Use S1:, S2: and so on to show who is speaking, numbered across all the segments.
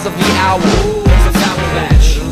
S1: rise of the owl.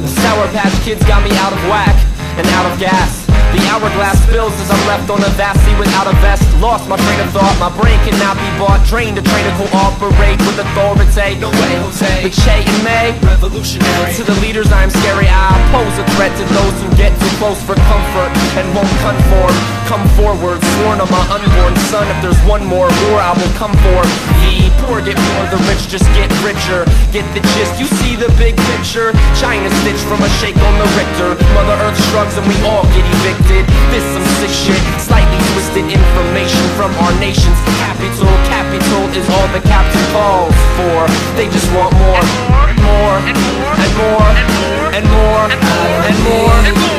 S1: The Sour Patch Kids got me out of whack and out of gas. The hourglass spills as I'm left on a vast sea without a vest. Lost my train of thought, my brain cannot be bought. Drained, a trainer cooperate with authority. No way, Jose. But Che and Mao,
S2: Revolutionary.
S1: to the leaders I am scary. I pose a threat to those who get too close for comfort and won't conform. Come forward, sworn on my unborn son. If there's one more war, I will come for. The poor get poor, the rich just get richer. Get the gist, you see the big picture. China stitch from a shake on the Richter. Mother Earth shrugs and we all get evicted. This some sick shit, slightly twisted information from our nation's capital. Capital is all the captain calls for. They just want more, and more, and more, and more, and more, and more, and more. Take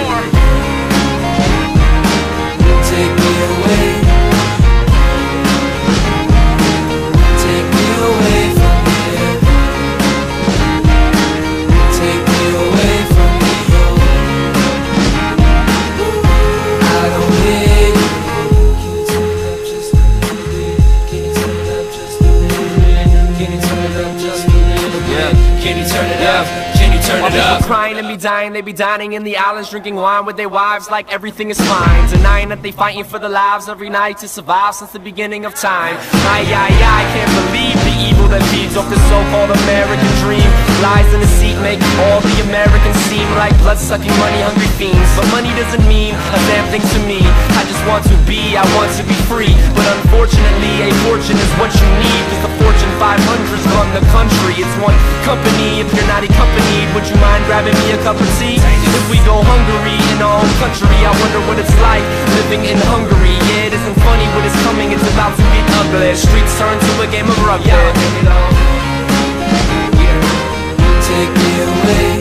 S1: Can
S2: you turn
S1: it up? Can you turn it people up? crying and be dying, they be dining in the islands, drinking wine with their wives like everything is fine. Denying that they fighting for their lives every night to survive since the beginning of time. I, I, I can't believe the evil that feeds off the so-called American dream. Lies in the seat make all the Americans seem like blood-sucking, money-hungry fiends. But money doesn't mean a damn thing to me. I just want to be, I want to be free. But unfortunately, a fortune is what you need. Cause the 500's run the country. It's one company, if you're not accompanied Would you mind grabbing me a cup of tea? If we go hungry in our own country I wonder what it's like living in Hungary. Yeah, it isn't funny what is coming, it's about to be ugly. Streets turn to a game of rugby. Yeah,
S2: Take me away.